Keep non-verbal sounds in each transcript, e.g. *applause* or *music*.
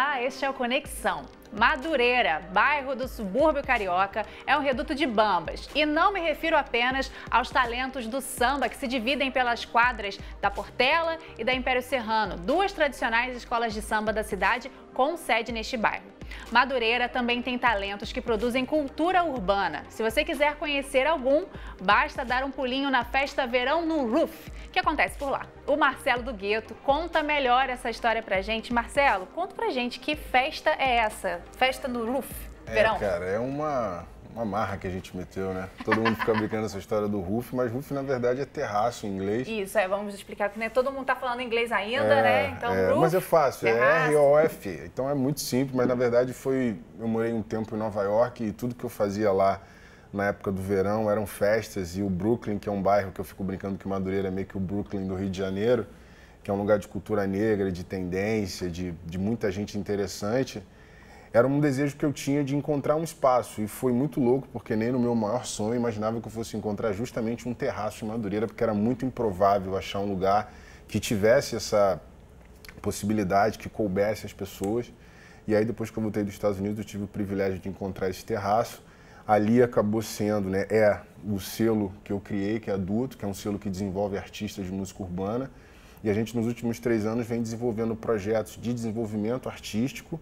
Olá, este é o Conexão. Madureira, bairro do subúrbio carioca, é um reduto de bambas. E não me refiro apenas aos talentos do samba que se dividem pelas quadras da Portela e da Império Serrano, duas tradicionais escolas de samba da cidade com sede neste bairro. Madureira também tem talentos que produzem cultura urbana. Se você quiser conhecer algum, basta dar um pulinho na festa Verão no Roof, que acontece por lá. O Marcelo do Gueto conta melhor essa história pra gente. Marcelo, conta pra gente que festa é essa? Festa no Roof, é, Verão? cara, é uma uma marra que a gente meteu, né? Todo mundo fica brincando essa história do roof, mas roof na verdade é terraço em inglês. Isso, é, vamos explicar, porque né, todo mundo tá falando inglês ainda, é, né? Então, é, roof, mas é fácil, é terraço. é R-O-F. Então é muito simples, mas na verdade foi. Eu morei um tempo em Nova York e tudo que eu fazia lá na época do verão eram festas e o Brooklyn, que é um bairro que eu fico brincando que Madureira é meio que o Brooklyn do Rio de Janeiro, que é um lugar de cultura negra, de tendência, de, de muita gente interessante era um desejo que eu tinha de encontrar um espaço. E foi muito louco, porque nem no meu maior sonho imaginava que eu fosse encontrar justamente um terraço em Madureira, porque era muito improvável achar um lugar que tivesse essa possibilidade, que coubesse as pessoas. E aí, depois que eu voltei dos Estados Unidos, eu tive o privilégio de encontrar esse terraço. Ali acabou sendo, né, é o selo que eu criei, que é Adulto, que é um selo que desenvolve artistas de música urbana. E a gente, nos últimos três anos, vem desenvolvendo projetos de desenvolvimento artístico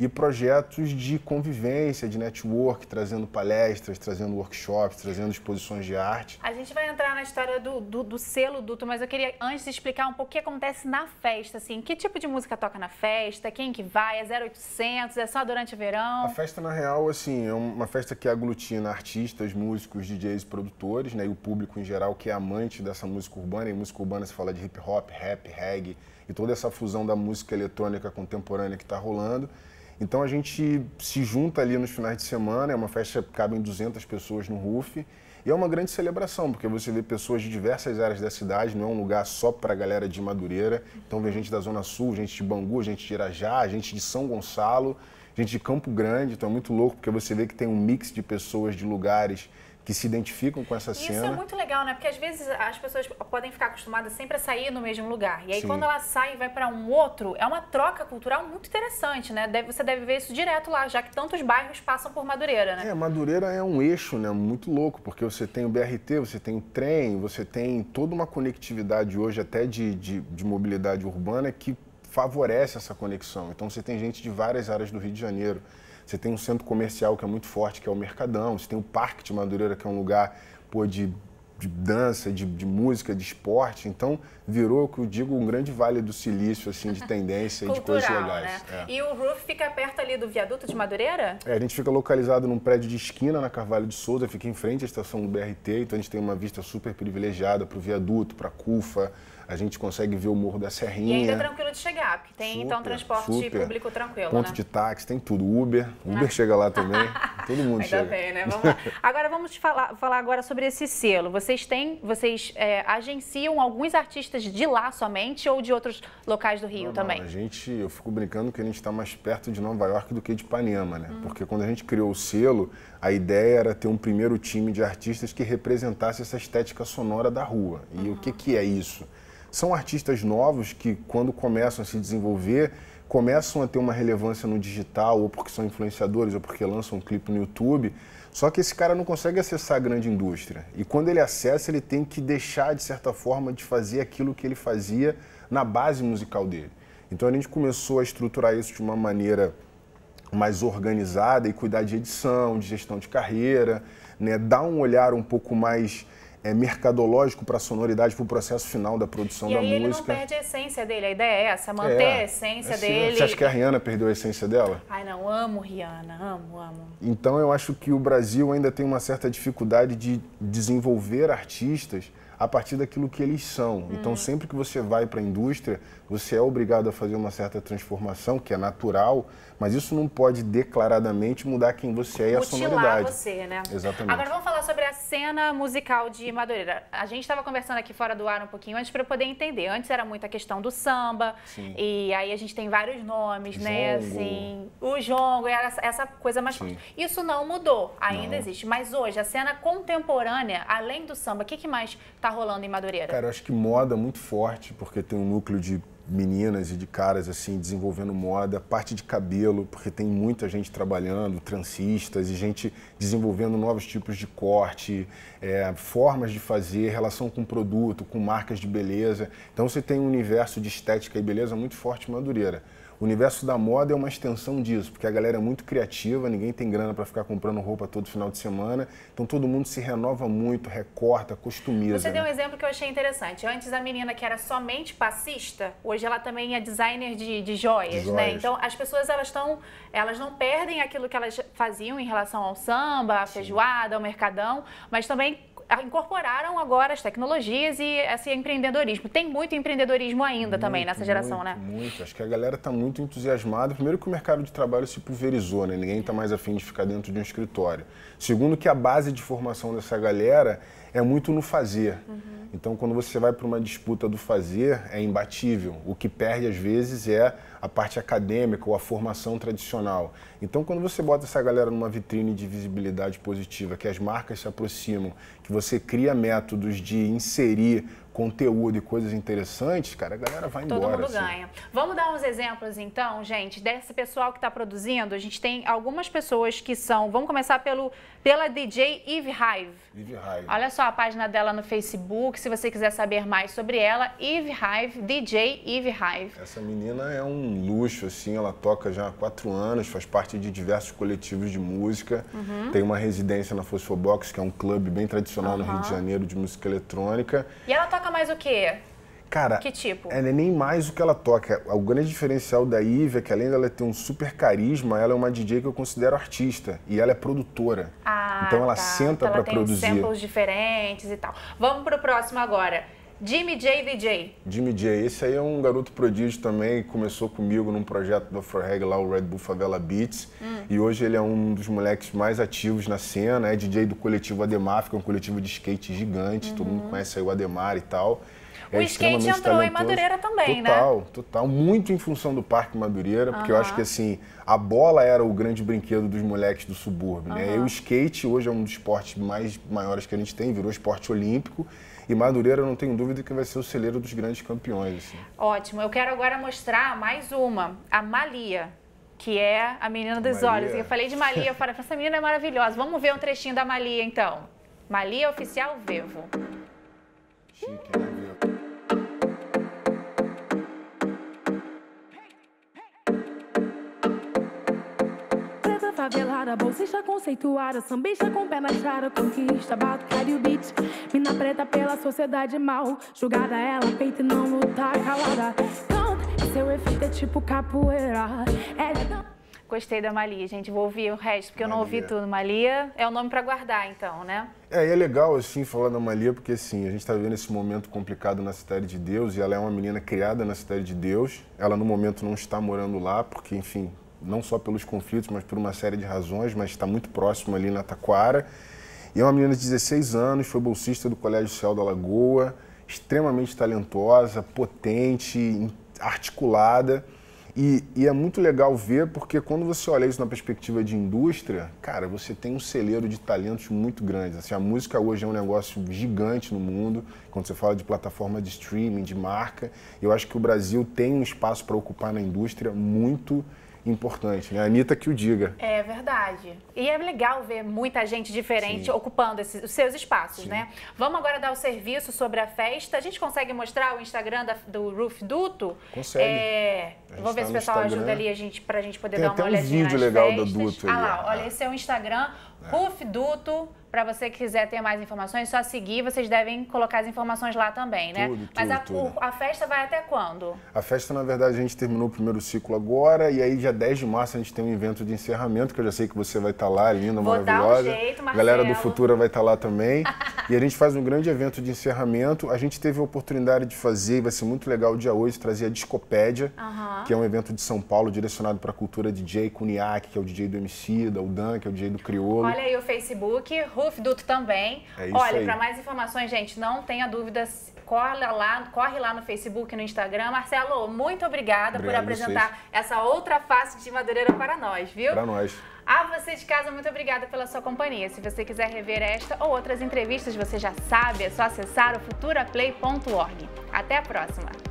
e projetos de convivência, de network, trazendo palestras, trazendo workshops, trazendo exposições de arte. A gente vai entrar na história do, do, do selo Duto, mas eu queria antes explicar um pouco o que acontece na festa, assim, que tipo de música toca na festa, quem que vai, é 0800, é só durante o verão? A festa, na real, assim, é uma festa que aglutina artistas, músicos, DJs, produtores, né, e o público em geral que é amante dessa música urbana, e música urbana se fala de hip hop, rap, reggae, e toda essa fusão da música eletrônica contemporânea que está rolando. Então a gente se junta ali nos finais de semana, é uma festa que cabem 200 pessoas no RUF, e é uma grande celebração, porque você vê pessoas de diversas áreas da cidade, não é um lugar só para a galera de Madureira. Então vem gente da Zona Sul, gente de Bangu, gente de Irajá, gente de São Gonçalo, gente de Campo Grande. Então é muito louco, porque você vê que tem um mix de pessoas de lugares que se identificam com essa cena. Isso é muito legal, né? Porque às vezes as pessoas podem ficar acostumadas sempre a sair no mesmo lugar. E aí Sim. quando ela sai e vai para um outro, é uma troca cultural muito interessante, né? Deve, você deve ver isso direto lá, já que tantos bairros passam por Madureira, né? É, Madureira é um eixo, né? Muito louco, porque você tem o BRT, você tem o trem, você tem toda uma conectividade hoje até de, de, de mobilidade urbana que favorece essa conexão. Então você tem gente de várias áreas do Rio de Janeiro você tem um centro comercial que é muito forte, que é o Mercadão. Você tem o Parque de Madureira, que é um lugar pô, de, de dança, de, de, música, de esporte. Então, virou, que eu digo, um grande vale do silício, assim, de *laughs* tendência e de coisas legais. Né? É. E o Roof fica perto ali do viaduto de Madureira? É, a gente fica localizado num prédio de esquina na Carvalho de Souza, fica em frente à estação do BRT, então a gente tem uma vista super privilegiada para o viaduto, para a CUFA, a gente consegue ver o Morro da Serrinha. E ainda é tranquilo de chegar, porque tem super, então transporte super. público tranquilo, Ponto né? de táxi, tem tudo. Uber, Uber ah. *laughs* chega lá também, todo mundo ainda chega. bem, né? *laughs* Vamos lá. Agora vamos falar, falar agora sobre esse selo. Vocês têm, vocês é, agenciam alguns artistas de lá somente ou de outros locais do Rio não, também? Não, a gente, eu fico brincando que a gente está mais perto de Nova York do que de Ipanema, né? Hum. Porque quando a gente criou o selo, a ideia era ter um primeiro time de artistas que representasse essa estética sonora da rua. E uhum. o que, que é isso? São artistas novos que, quando começam a se desenvolver, começam a ter uma relevância no digital, ou porque são influenciadores, ou porque lançam um clipe no YouTube. Só que esse cara não consegue acessar a grande indústria. E quando ele acessa, ele tem que deixar, de certa forma, de fazer aquilo que ele fazia na base musical dele. Então a gente começou a estruturar isso de uma maneira mais organizada e cuidar de edição, de gestão de carreira, né? dar um olhar um pouco mais é, mercadológico para a sonoridade, para o processo final da produção e da música. E ele não perde a essência dele, a ideia é essa, manter é, a essência assim, dele. Você acha que a Rihanna perdeu a essência dela? Ai não, amo Rihanna, amo, amo. Então eu acho que o Brasil ainda tem uma certa dificuldade de desenvolver artistas a partir daquilo que eles são. Hum. Então sempre que você vai para a indústria, você é obrigado a fazer uma certa transformação, que é natural, mas isso não pode declaradamente mudar quem você é e a sonoridade. você, né? Exatamente. Agora vamos falar sobre a cena musical de Madureira. A gente estava conversando aqui fora do ar um pouquinho antes para poder entender. Antes era muito a questão do samba, Sim. e aí a gente tem vários nomes, Jongo. né? Assim, o jongo, essa, essa coisa mais forte. Isso não mudou, ainda não. existe. Mas hoje, a cena contemporânea, além do samba, o que, que mais está rolando em Madureira? Cara, eu acho que moda muito forte, porque tem um núcleo de meninas e de caras assim desenvolvendo moda, parte de cabelo, porque tem muita gente trabalhando, transistas e gente desenvolvendo novos tipos de corte, é, formas de fazer, relação com produto, com marcas de beleza. Então você tem um universo de estética e beleza muito forte em Madureira. O universo da moda é uma extensão disso, porque a galera é muito criativa, ninguém tem grana para ficar comprando roupa todo final de semana, então todo mundo se renova muito, recorta, customiza. Você deu um exemplo que eu achei interessante. Antes a menina que era somente passista, hoje ela também é designer de, de joias, de né? Então as pessoas elas estão, elas não perdem aquilo que elas faziam em relação ao samba, à feijoada, ao mercadão, mas também incorporaram agora as tecnologias e esse empreendedorismo. Tem muito empreendedorismo ainda muito, também nessa geração, muito, né? Muito. Acho que a galera está muito entusiasmada. Primeiro que o mercado de trabalho se pulverizou, né? Ninguém está mais afim de ficar dentro de um escritório. Segundo que a base de formação dessa galera é muito no fazer. Uhum. Então, quando você vai para uma disputa do fazer, é imbatível. O que perde, às vezes, é a parte acadêmica ou a formação tradicional. Então, quando você bota essa galera numa vitrine de visibilidade positiva, que as marcas se aproximam, que você cria métodos de inserir conteúdo e coisas interessantes, cara, a galera vai embora. Todo mundo assim. ganha. Vamos dar uns exemplos, então, gente, desse pessoal que está produzindo. A gente tem algumas pessoas que são. Vamos começar pelo, pela DJ Eve Hive. Eve Hive. Olha só a página dela no Facebook, se você quiser saber mais sobre ela. Eve Hive, DJ Eve Hive. Essa menina é um luxo, assim, ela toca já há quatro anos, faz parte de diversos coletivos de música. Uhum. Tem uma residência na Fosfobox, que é um clube bem tradicional uhum. no Rio de Janeiro de música eletrônica. E ela toca mais o quê? Cara, que tipo? ela é nem mais o que ela toca. O grande diferencial da Ivy é que além dela ter um super carisma, ela é uma DJ que eu considero artista e ela é produtora. Ah, então ela tá. senta então para produzir. Ela tem samples diferentes e tal. Vamos pro próximo agora. Jimmy J DJ. Jimmy J, esse aí é um garoto prodígio também, começou comigo num projeto do Afroreg lá, o Red Bull Favela Beats, hum. e hoje ele é um dos moleques mais ativos na cena, é DJ do coletivo Ademar, que é um coletivo de skate gigante, uhum. todo mundo conhece aí o Ademar e tal. O é skate entrou talentoso. em Madureira também, total, né? Total, total. Muito em função do Parque Madureira, porque uhum. eu acho que assim, a bola era o grande brinquedo dos moleques do subúrbio, uhum. né? E o skate hoje é um dos esportes mais maiores que a gente tem, virou esporte olímpico. E Madureira, não tenho dúvida que vai ser o celeiro dos grandes campeões. Assim. Ótimo. Eu quero agora mostrar mais uma, a Malia, que é a menina dos Malia. olhos. Eu falei de Malia, eu falei, essa menina é maravilhosa. Vamos ver um trechinho da Malia, então. Malia Oficial Vevo. Chique, né? Favelada, bolsista conceituada, sambista com pé na estrada, conquista, bato, e o beat. Mina preta pela sociedade mal, julgada ela, peita e não lutar calada. Canta, seu efeito é tipo capoeira. É... Gostei da Malia, gente. Vou ouvir o resto, porque Malia. eu não ouvi tudo. Malia é o nome para guardar, então, né? É, e é legal, assim, falar da Malia, porque, assim, a gente está vivendo esse momento complicado na Cidade de Deus, e ela é uma menina criada na Cidade de Deus. Ela, no momento, não está morando lá, porque, enfim, não só pelos conflitos, mas por uma série de razões, mas está muito próximo ali na Taquara. E é uma menina de 16 anos, foi bolsista do Colégio Céu da Lagoa, extremamente talentosa, potente, articulada. E, e, é muito legal ver, porque quando você olha isso na perspectiva de indústria, cara, você tem um celeiro de talentos muito grande. Assim, a música hoje é um negócio gigante no mundo, quando você fala de plataforma de streaming, de marca. Eu acho que o Brasil tem um espaço para ocupar na indústria muito grande importante. Né? A Anitta que o diga. É verdade. E é legal ver muita gente diferente Sim. ocupando esses, os seus espaços, Sim. né? Vamos agora dar o serviço sobre a festa. A gente consegue mostrar o Instagram da, do Roof Duto? Consegue. É, vou ver tá se o pessoal ajuda ali a gente, pra gente poder Tem dar uma olhadinha um vídeo legal festas. da Duto. Ah lá, olha, esse é o Instagram, é. Roof Duto para você que quiser ter mais informações, só seguir. Vocês devem colocar as informações lá também, né? Tudo, Mas tudo, a, festa vai até quando? A festa, na verdade, a gente terminou o primeiro ciclo agora e aí dia 10 de março a gente tem um evento de encerramento, que eu já sei que você vai estar tá lá, linda, Vou maravilhosa. Dar um jeito, Marcelo. Galera do Futura vai estar tá lá também. *laughs* e a gente faz um grande evento de encerramento. A gente teve a oportunidade de fazer, e vai ser muito legal o dia hoje, trazer a Discopédia, uhum. que é um evento de São Paulo direcionado para a cultura DJ, Cuniac, que é o DJ do MC, da Dan, que é o DJ do Criolo. Olha aí o Facebook, Ruf Duto também. É Olha, para mais informações, gente, não tenha dúvidas, corre lá, corre lá no Facebook e no Instagram. Marcelo, muito obrigada Obrigado por apresentar essa outra face de Madureira para nós, viu? Para nós. A você de casa, muito obrigada pela sua companhia. Se você quiser rever esta ou outras entrevistas, você já sabe, é só acessar o futuraplay.org. Até a próxima!